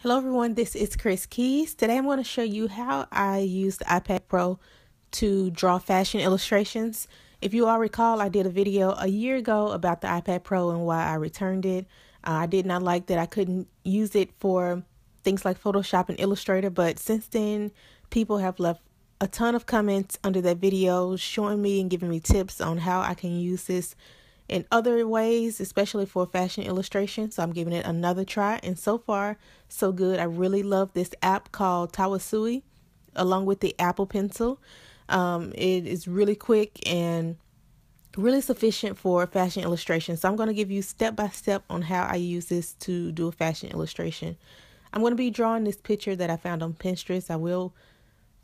Hello everyone, this is Kris Keys. Today I'm going to show you how I use the iPad Pro to draw fashion illustrations. If you all recall, I did a video a year ago about the iPad Pro and why I returned it. Uh, I did not like that I couldn't use it for things like Photoshop and Illustrator, but since then, people have left a ton of comments under that video showing me and giving me tips on how I can use this in other ways, especially for fashion illustration. So I'm giving it another try. And so far, so good. I really love this app called Tayasui along with the Apple Pencil. Um, it is really quick and really sufficient for fashion illustration. So I'm going to give you step by step on how I use this to do a fashion illustration. I'm going to be drawing this picture that I found on Pinterest. I will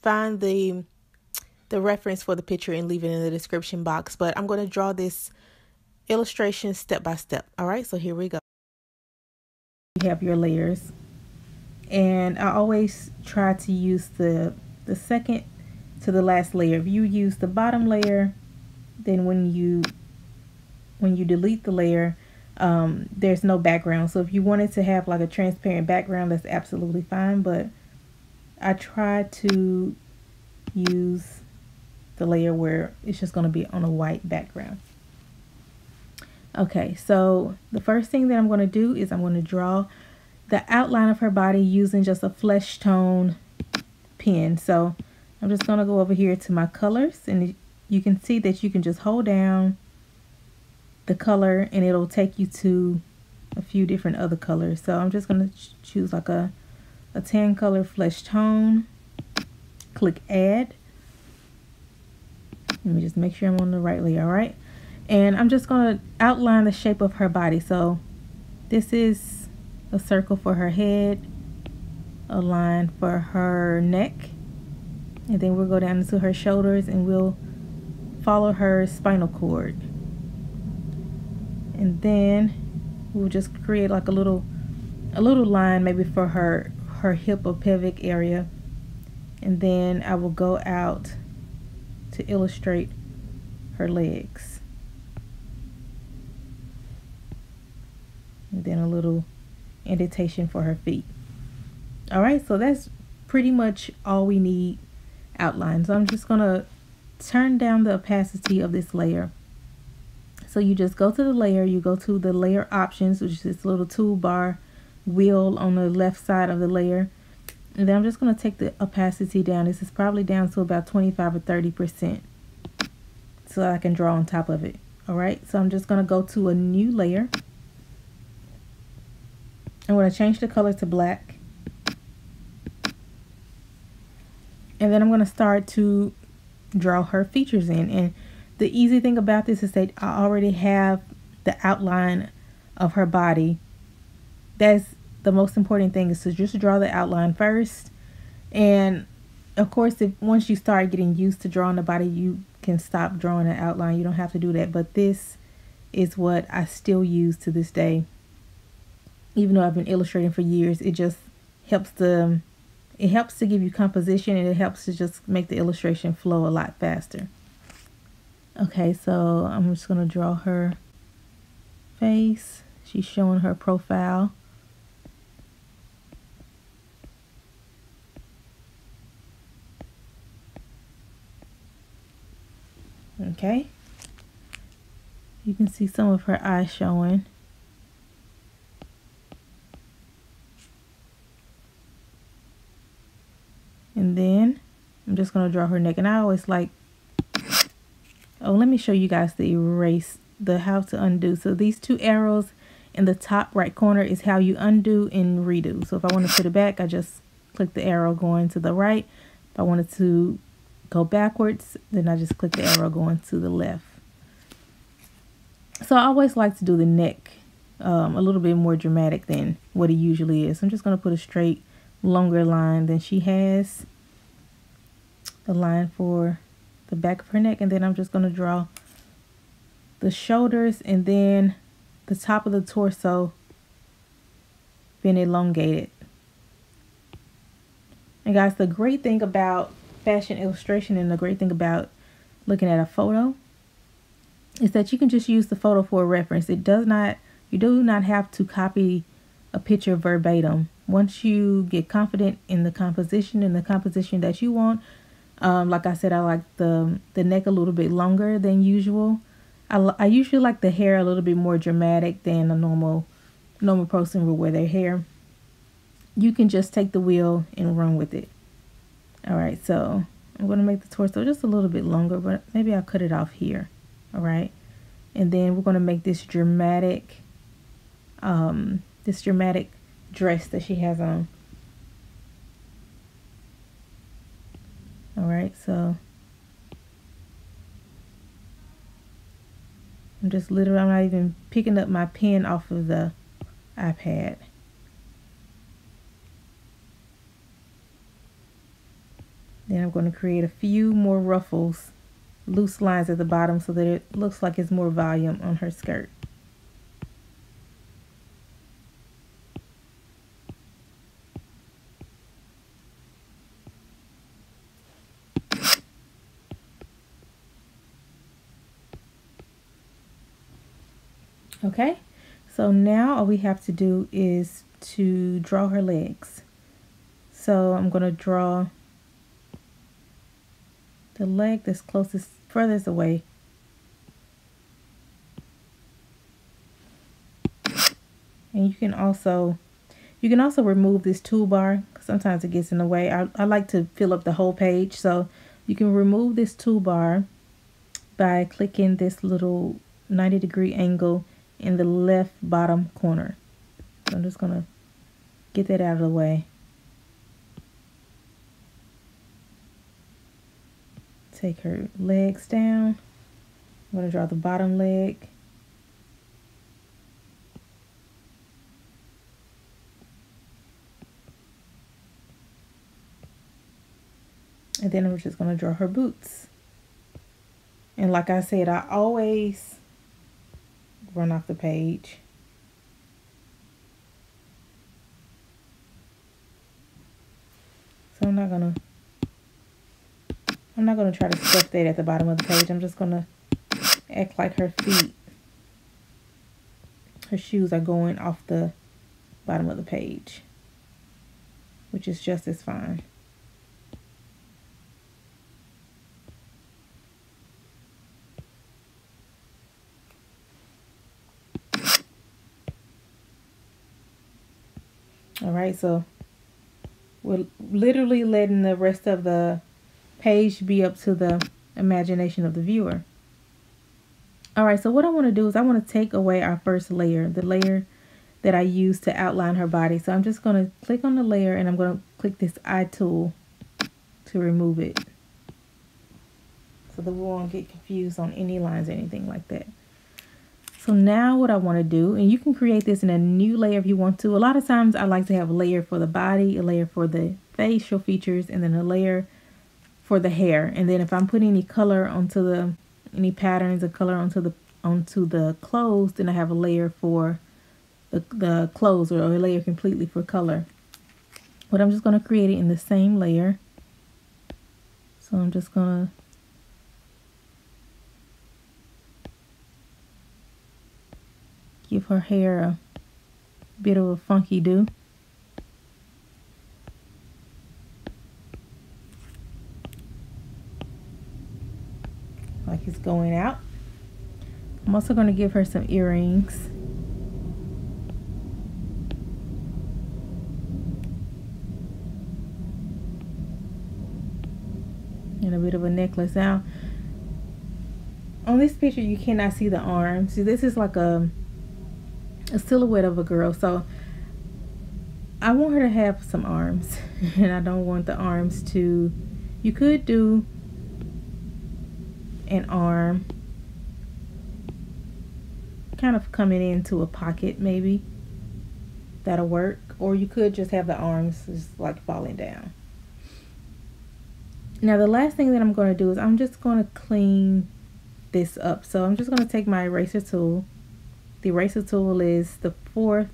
find the the reference for the picture and leave it in the description box, but I'm going to draw this illustration step by step. All right, so here we go. You have your layers. And I always try to use the the second to the last layer. If you use the bottom layer, then when you when you delete the layer, um, there's no background. So if you wanted to have like a transparent background, that's absolutely fine. But I try to use the layer where it's just going to be on a white background. Okay, so the first thing that I'm going to do is I'm going to draw the outline of her body using just a flesh tone pen. So I'm just going to go over here to my colors and you can see that you can just hold down the color and it'll take you to a few different other colors. So I'm just going to ch choose like a, a tan color flesh tone. Click add. Let me just make sure I'm on the right layer, all right? And I'm just going to outline the shape of her body. So this is a circle for her head a line for her neck and then we'll go down into her shoulders and we'll follow her spinal cord. And then we'll just create like a little a little line maybe for her her hip or pelvic area. And then I will go out to illustrate her legs and then a little indentation for her feet. All right, so that's pretty much all we need outlined. So I'm just to turn down the opacity of this layer. So you just go to the layer, you go to the layer options, which is this little toolbar wheel on the left side of the layer. And then I'm just to take the opacity down. This is probably down to about 25 or 30% so I can draw on top of it. All right, so I'm just to go to a new layer. I'm going to change the color to black. And then I'm going to start to draw her features in. And the easy thing about this is that I already have the outline of her body. That's the most important thing is to just draw the outline first. And of course, if once you start getting used to drawing the body, you can stop drawing the outline. You don't have to do that. But this is what I still use to this day even though I've been illustrating for years, it just helps to it helps to give you composition and it helps to just make the illustration flow a lot faster. Okay, so I'm just going to draw her face. She's showing her profile. Okay. You can see some of her eyes showing. and then I'm going to draw her neck. And I always like oh let me show you guys the erase the how to undo. So these two arrows in the top right corner is how you undo and redo. So if I want to put it back I just click the arrow going to the right. If I wanted to go backwards then I just click the arrow going to the left. So I always like to do the neck um, a little bit more dramatic than what it usually is. I'm just going to put a straight longer line than she has. The line for the back of her neck. And then I'm just going to draw the shoulders and then the top of the torso being elongated. And guys, the great thing about fashion illustration and the great thing about looking at a photo is that you can just use the photo for a reference. It does not, you do not have to copy a picture verbatim. Once you get confident in the composition and the composition that you want, um, like I said, I like the the neck a little bit longer than usual. I, I usually like the hair a little bit more dramatic than a normal normal person would wear their hair. You can just take the wheel and run with it. All right, so I'm going to make the torso just a little bit longer, but maybe I'll cut it off here. All right, and then we're going to make this dramatic, um, this dramatic dress that she has on. All right, so I'm just literally, I'm not even picking up my pen off of the iPad. Then I'm going to create a few more ruffles, loose lines at the bottom so that it looks like it's more volume on her skirt. Okay, so now all we have to do is to draw her legs. So I'm going to draw the leg that's closest, furthest away. And you can also, you can also remove this toolbar. Sometimes it gets in the way. I, I like to fill up the whole page. So you can remove this toolbar by clicking this little 90 degree angle in the left bottom corner. So I'm just going to get that out of the way. Take her legs down. I'm going to draw the bottom leg. And then I'm just going to draw her boots. And like I said, I always run off the page. So I'm not gonna I'm not gonna try to stuff that at the bottom of the page. I'm just gonna act like her feet her shoes are going off the bottom of the page which is just as fine. Right, so we're literally letting the rest of the page be up to the imagination of the viewer. All right, so what I want to do is I want to take away our first layer, the layer that I used to outline her body. So I'm just going to click on the layer and I'm going to click this eye tool to remove it. So that we won't get confused on any lines or anything like that. So now what I want to do, and you can create this in a new layer if you want to. A lot of times I like to have a layer for the body, a layer for the facial features, and then a layer for the hair. And then if I'm putting any color onto the, any patterns of color onto the, onto the clothes, then I have a layer for the, the clothes or a layer completely for color. But I'm just going to create it in the same layer. So I'm just going to her hair a bit of a funky do. Like it's going out. I'm also going to give her some earrings. And a bit of a necklace now. On this picture, you cannot see the arms. See, this is like a a silhouette of a girl. So I want her to have some arms. And I don't want the arms to, you could do an arm kind of coming into a pocket maybe. That'll work. Or you could just have the arms just like falling down. Now the last thing that I'm going to do is I'm just going to clean this up. So I'm just going to take my eraser tool the eraser tool is the fourth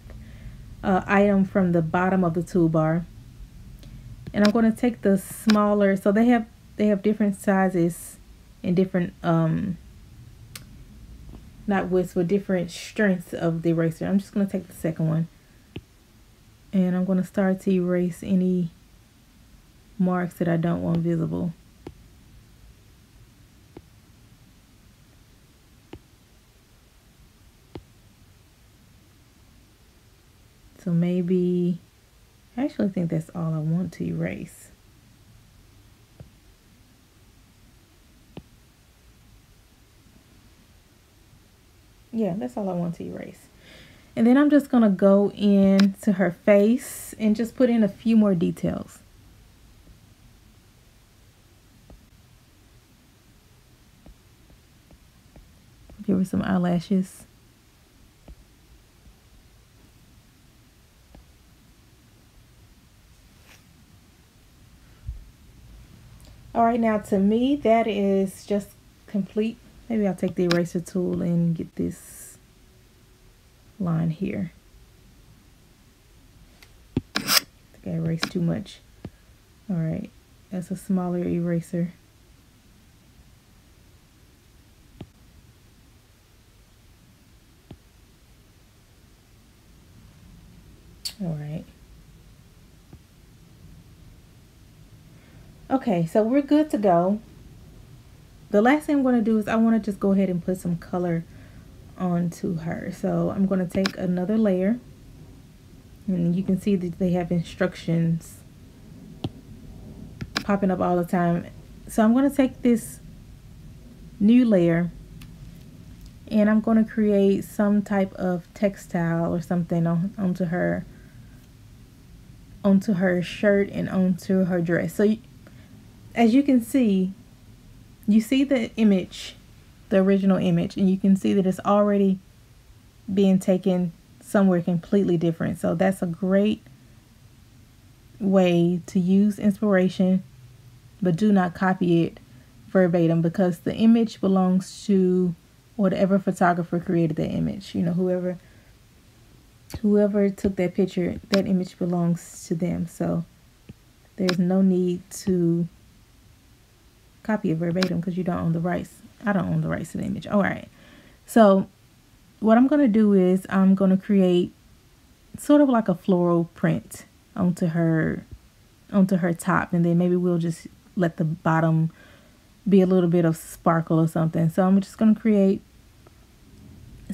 uh, item from the bottom of the toolbar. And I'm going to take the smaller, so they have they have different sizes and different um not widths but different strengths of the eraser. I'm just going to take the second one. And I'm going to start to erase any marks that I don't want visible. So maybe, I actually think that's all I want to erase. Yeah, that's all I want to erase. And then I'm just going to go in to her face and just put in a few more details. Give her some eyelashes. All right, now to me, that is just complete. Maybe I'll take the eraser tool and get this line here. I think I erased too much. All right, that's a smaller eraser. All right. Okay, so we're good to go. The last thing I'm going to do is I want to just go ahead and put some color onto her. So I'm going to take another layer. And you can see that they have instructions popping up all the time. So I'm going to take this new layer and I'm going to create some type of textile or something on, onto her onto her shirt and onto her dress. So as you can see, you see the image, the original image, and you can see that it's already being taken somewhere completely different. So that's a great way to use inspiration, but do not copy it verbatim because the image belongs to whatever photographer created the image. You know, whoever whoever took that picture, that image belongs to them. So there's no need to copy it verbatim because you don't own the rights. I don't own the rights to the image. All right. So what I'm going to do is I'm going to create sort of like a floral print onto her onto her top and then maybe we'll just let the bottom be a little bit of sparkle or something. So I'm just going to create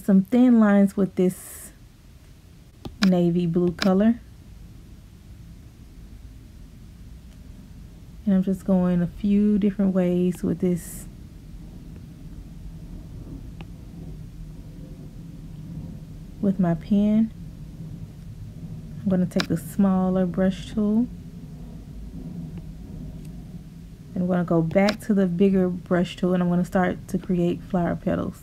some thin lines with this navy blue color. And I'm just going a few different ways with this with my pen. I'm going to take the smaller brush tool. And I'm going to go back to the bigger brush tool and I'm going to start to create flower petals.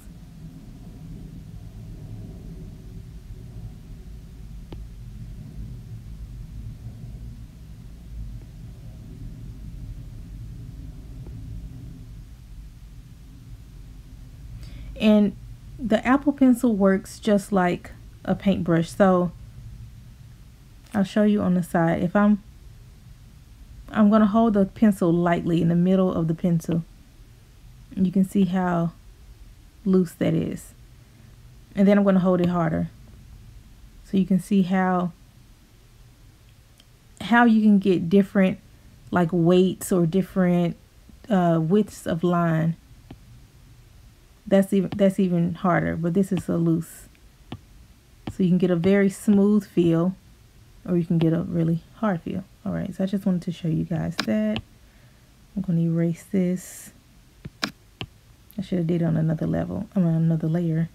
And the Apple Pencil works just like a paintbrush. So I'll show you on the side. If I'm I'm going to hold the pencil lightly in the middle of the pencil. You can see how loose that is. And then I'm going to hold it harder. So you can see how how you can get different like weights or different uh, widths of line that's even that's even harder but this is a loose so you can get a very smooth feel or you can get a really hard feel. All right so I just wanted to show you guys that. I'm going to erase this. I should have did it on another level I mean another layer.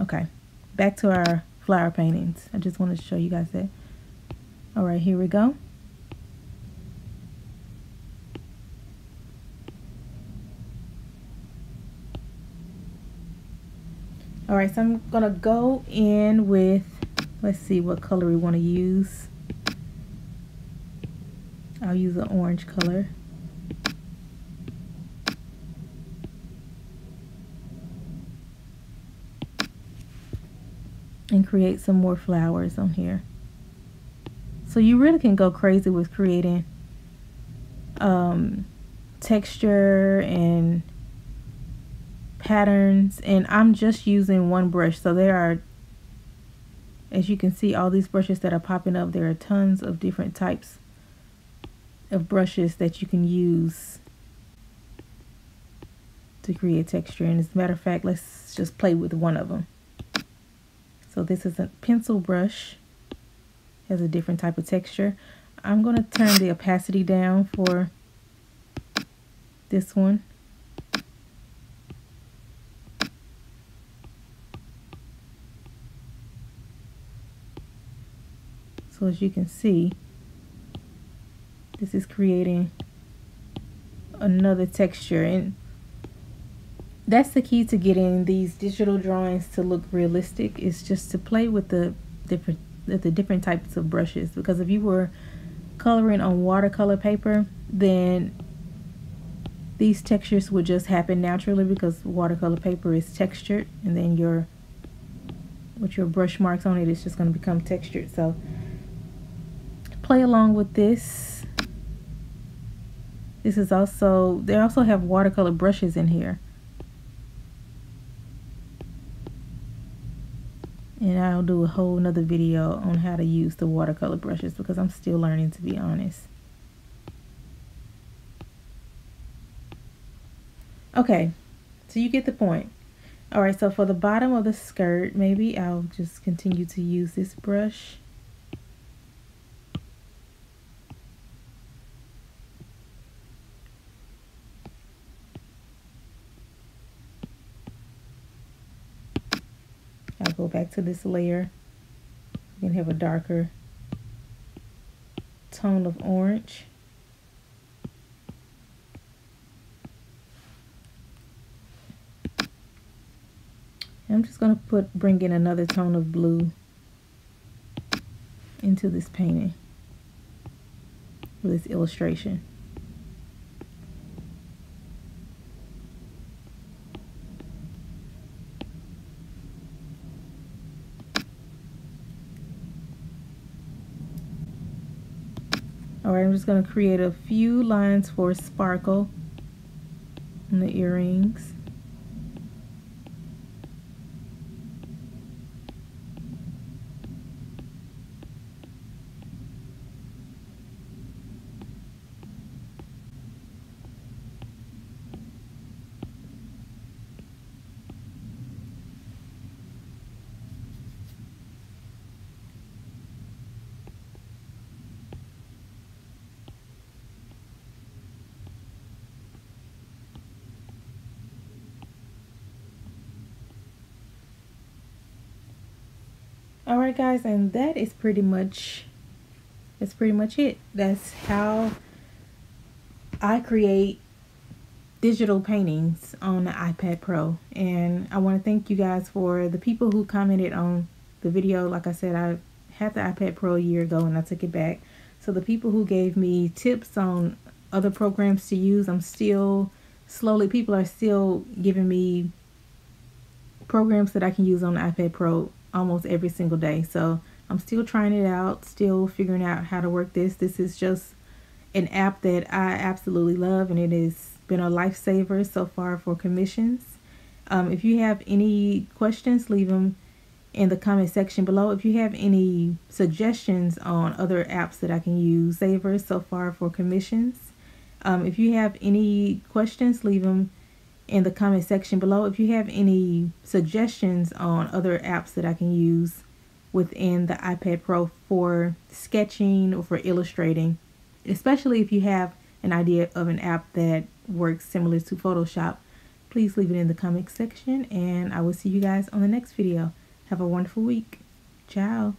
Okay back to our flower paintings. I just wanted to show you guys that. All right here we go all right so I'm gonna go in with let's see what color we want to use. I'll use an orange color. And create some more flowers on here. So you really can go crazy with creating um, texture and patterns and I'm just using one brush. So there are as you can see all these brushes that are popping up there are tons of different types of brushes that you can use to create texture. And as a matter of fact let's just play with one of them so this is a pencil brush. Has a different type of texture. I'm going to turn the opacity down for this one So as you can see, this is creating another texture. And that's the key to getting these digital drawings to look realistic is just to play with the different the different types of brushes. Because if you were coloring on watercolor paper then these textures would just happen naturally because watercolor paper is textured and then your with your brush marks on it it's just going to become textured. So play along with this. This is also, they also have watercolor brushes in here. And I'll do a whole nother video on how to use the watercolor brushes because I'm still learning to be honest. Okay, so you get the point. Alright, so for the bottom of the skirt, maybe I'll just continue to use this brush. Back to this layer. You can have a darker tone of orange. I'm just going to put bring in another tone of blue into this painting for this illustration. I'm just going to create a few lines for sparkle in the earrings. All right guys and that is pretty much that's pretty much it. That's how I create digital paintings on the iPad Pro. And I want to thank you guys for the people who commented on the video. Like I said I had the iPad Pro a year ago and I took it back. So the people who gave me tips on other programs to use I'm still slowly people are still giving me programs that I can use on the iPad Pro almost every single day. So I'm still trying it out, still figuring out how to work this. This is just an app that I absolutely love and it has been a lifesaver so far for commissions. Um, if you have any questions, leave them in the comment section below. If you have any suggestions on other apps that I can use, savers so far for commissions. Um, if you have any questions, leave them in the comment section below. If you have any suggestions on other apps that I can use within the iPad Pro for sketching or for illustrating, especially if you have an idea of an app that works similar to Photoshop, please leave it in the comment section and I will see you guys on the next video. Have a wonderful week. Ciao.